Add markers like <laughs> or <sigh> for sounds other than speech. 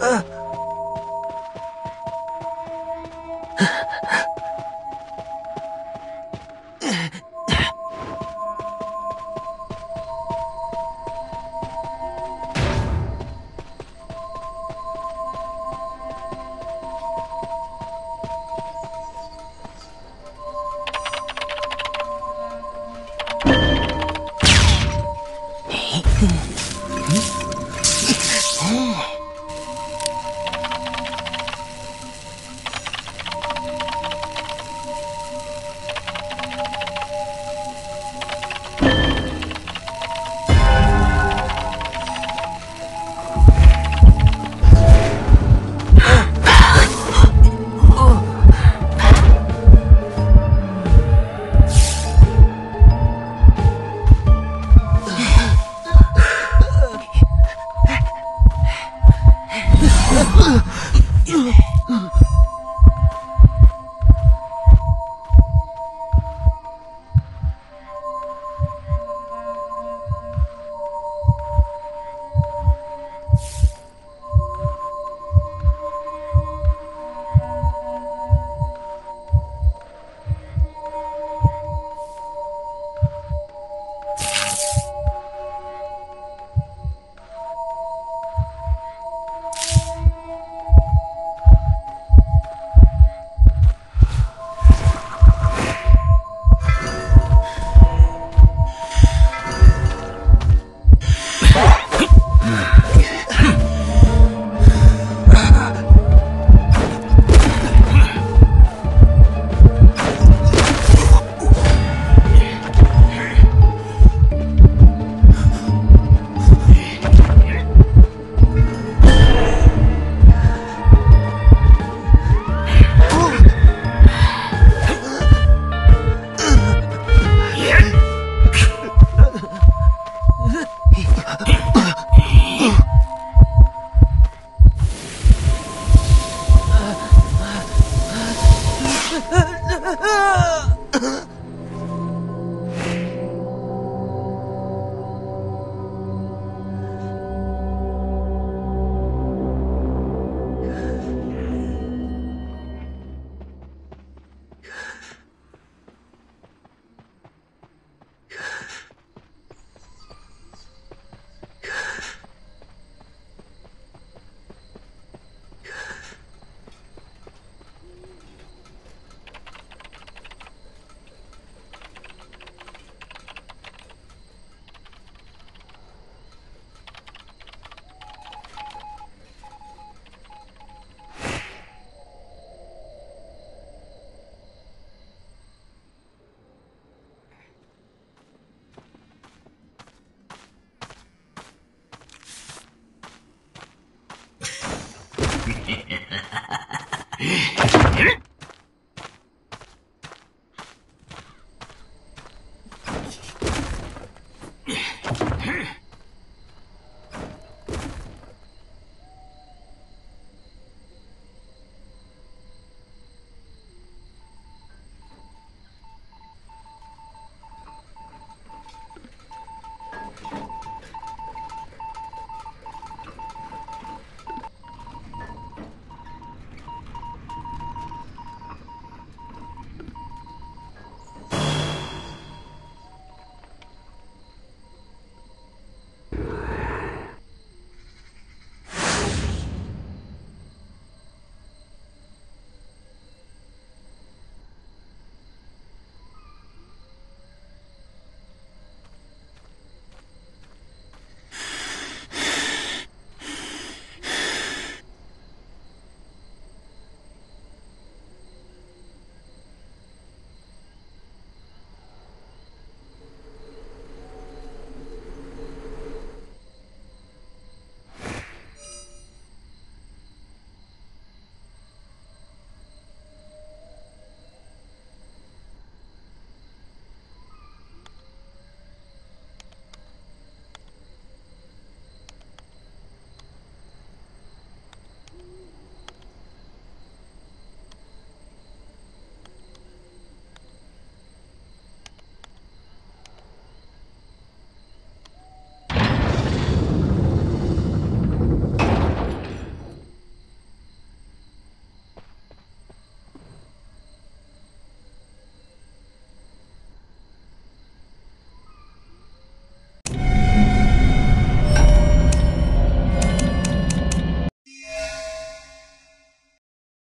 아. <laughs>